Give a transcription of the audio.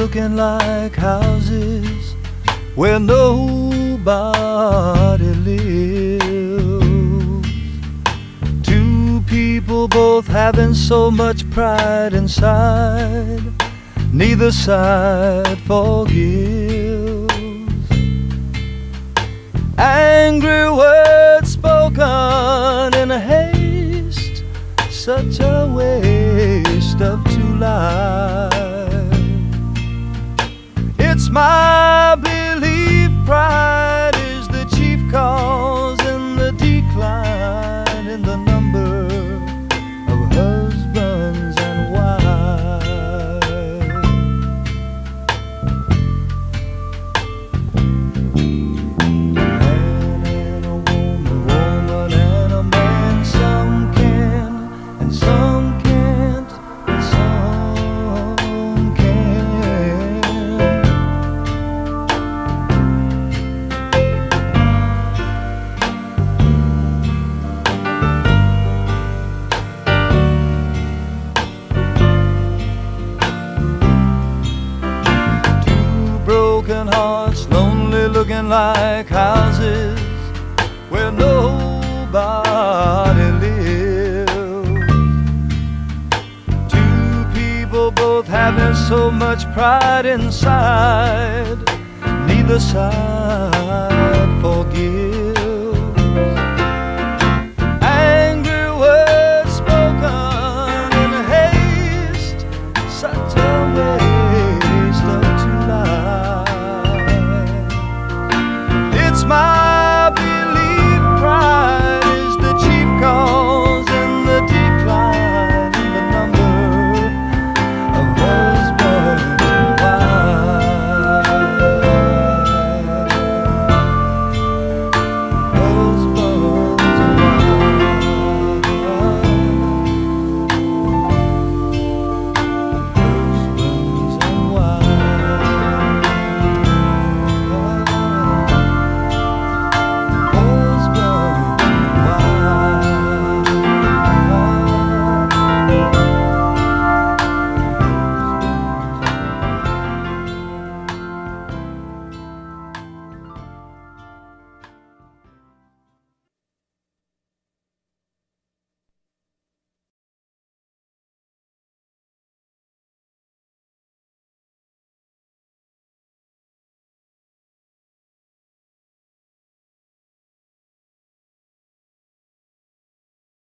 looking like houses where nobody lives. Two people both having so much pride inside, neither side forgives. Angry words spoken in a haste, such a waste of It's my belief broken hearts, lonely looking like houses where nobody lives. Two people both having so much pride inside, neither side